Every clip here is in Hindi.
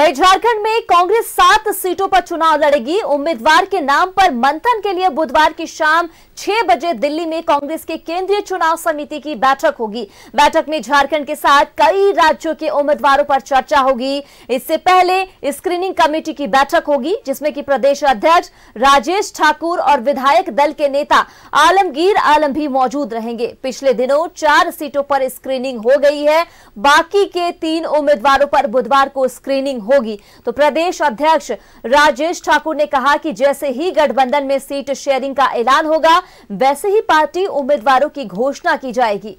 वही झारखंड में कांग्रेस सात सीटों पर चुनाव लड़ेगी। उम्मीदवार के नाम पर मंथन के लिए बुधवार की शाम छह बजे दिल्ली में कांग्रेस के केंद्रीय चुनाव समिति की बैठक होगी। बैठक में झारखंड के साथ कई राज्यों के उम्मीदवारों पर चर्चा होगी। इससे पहले स्क्रीनिंग कमेटी की बैठक होगी, जिसमें कि प्रदेश अध्यक्ष राजेश ठाकुर और विधायक दल के नेता आलमगीर आलम भी मौजूद रहेंगे। पिछले दिनों चार सीटों पर स्क्रीनिंग हो गई है। बाकी के तीन उम्मीदवारों पर बुधवार को स्क्रीनिंग होगी। तो प्रदेश अध्यक्ष राजेश ठाकुर ने कहा कि जैसे ही गठबंधन में सीट शेयरिंग का ऐलान होगा, वैसे ही पार्टी उम्मीदवारों की घोषणा की जाएगी।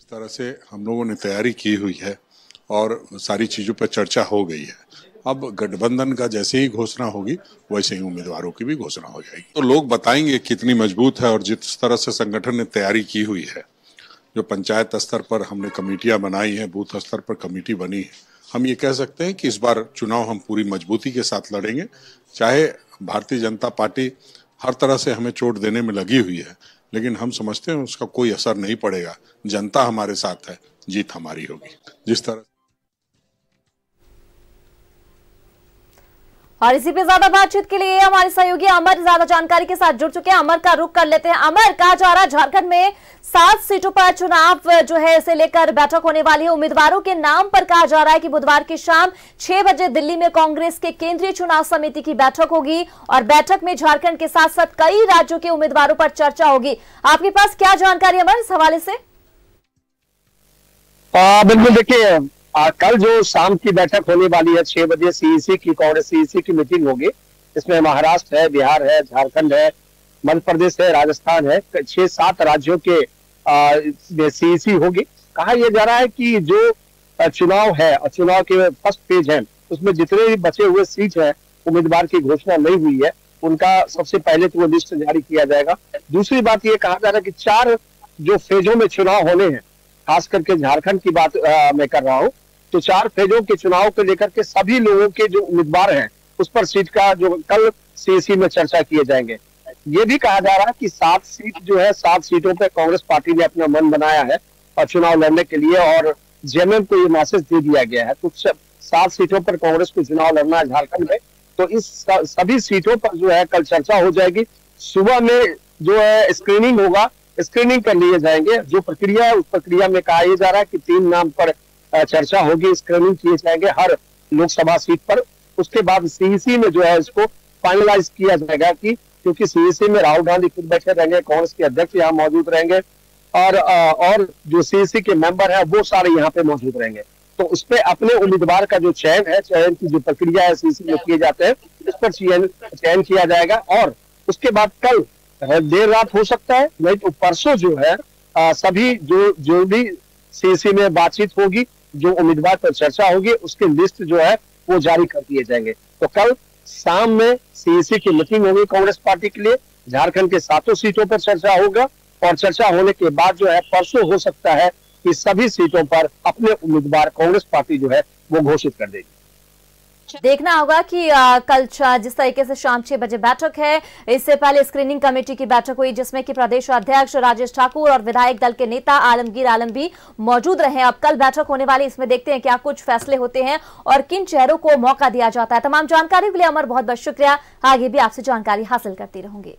इस तरह से हम लोगों ने तैयारी की हुई है और सारी चीज़ों पर चर्चा हो गई है। अब गठबंधन का जैसे ही घोषणा होगी, वैसे ही उम्मीदवारों की भी घोषणा हो जाएगी। तो लोग बताएँगे कितनी मज़बूत है और जिस तरह से संगठन ने तैयारी की हुई है। जो पंचायत स्तर पर हमने कमेटियाँ बनाई हैं, बूथ स्तर पर कमेटी बनी है। हम ये कह सकते हैं कि इस बार चुनाव हम पूरी मजबूती के साथ लड़ेंगे। चाहे भारतीय जनता पार्टी हर तरह से हमें चोट देने में लगी हुई है, लेकिन हम समझते हैं उसका कोई असर नहीं पड़ेगा। जनता हमारे साथ है, जीत हमारी होगी। जिस तरह और इसी पे ज़्यादा बातचीत के लिए हमारे सहयोगी अमर ज़्यादा जानकारी के साथ जुड़ चुके हैं। अमर का रुख कर लेते हैं। अमर, कहा जा रहा झारखंड में सात सीटों पर चुनाव जो है इसे लेकर बैठक होने वाली है। उम्मीदवारों के नाम पर कहा जा रहा है कि बुधवार की शाम छह बजे दिल्ली में कांग्रेस के केंद्रीय चुनाव समिति की बैठक होगी और बैठक में झारखंड के साथ साथ कई राज्यों के उम्मीदवारों पर चर्चा होगी। आपके पास क्या जानकारी अमर, इस हवाले से? बिल्कुल, देखिए आ, कल जो शाम की बैठक होने वाली है छह बजे सीईसी की कांग्रेस सीईसी की मीटिंग होगी। इसमें महाराष्ट्र है बिहार है झारखंड है मध्य प्रदेश है राजस्थान है छह सात राज्यों के सीईसी होगी। कहा यह जा रहा है कि जो चुनाव है और चुनाव के फ़र्स्ट पेज है उसमें जितने भी बचे हुए सीट है उम्मीदवार की घोषणा नहीं हुई है। उनका सबसे पहले तो वो लिस्ट जारी किया जाएगा। दूसरी बात ये कहा जा रहा है कि चार जो फेजों में चुनाव होने हैं खास करके झारखंड की बात आ, मैं कर रहा हूँ तो चार फेजों के चुनाव को लेकर के सभी लोगों के जो उम्मीदवार हैं, उस पर सीट का जो कल सीएसी में चर्चा किए जाएँगे। ये भी कहा जा रहा है कि सात सीट जो है, सात सीटों पर कांग्रेस पार्टी ने अपना मन बनाया है और चुनाव लड़ने के लिए और जेएमएम को ये मैसेज दे दिया गया है। तो सात सीटों पर कांग्रेस को चुनाव लड़ना है झारखंड में तो इस सभी सीटों पर जो है कल चर्चा हो जाएगी। सुबह में जो है स्क्रीनिंग होगा स्क्रीनिंग कर लिए जाएँगे। जो प्रक्रिया है, उस प्रक्रिया में कहा जा रहा है कि तीन नाम पर चर्चा होगी स्क्रीनिंग किए जाएँगे हर लोकसभा सीट पर। उसके बाद सीईसी में जो है इसको फाइनलाइज किया जाएगा कि क्योंकि सीईसी में राहुल गांधी खुद बैठे रहेंगे कांग्रेस के अध्यक्ष यहाँ मौजूद रहेंगे और और जो सीईसी के मेंबर है वो सारे यहाँ पे मौजूद रहेंगे। तो उस पर अपने उम्मीदवार का जो चयन है चयन की जो प्रक्रिया है सीईसी में किए जाते हैं इस पर चयन चयन किया जाएगा और उसके बाद कल देर रात हो सकता है नहीं तो परसों जो है आ, सभी जो जो भी सीसी में बातचीत होगी जो उम्मीदवार पर चर्चा होगी, उसकी लिस्ट जो है, वो जारी कर दिए जाएँगे। तो कल शाम में सीएसी की मीटिंग होगी कांग्रेस पार्टी के लिए। झारखंड के सातों सीटों पर चर्चा होगा और चर्चा होने के बाद जो है, परसों हो सकता है कि सभी सीटों पर अपने उम्मीदवार कांग्रेस पार्टी जो है, वो घोषित कर देगी। देखना होगा कि आ, कल जिस तरीके से शाम छह बजे बैठक है इससे पहले स्क्रीनिंग कमेटी की बैठक हुई जिसमें कि प्रदेश अध्यक्ष राजेश ठाकुर और विधायक दल के नेता आलमगीर आलम भी मौजूद रहे अब कल बैठक होने वाली इसमें देखते हैं क्या कुछ फैसले होते हैं और किन चेहरों को मौका दिया जाता है। तमाम जानकारी के लिए अमर बहुत बहुत शुक्रिया। आगे भी आपसे जानकारी हासिल करती रहूँगी।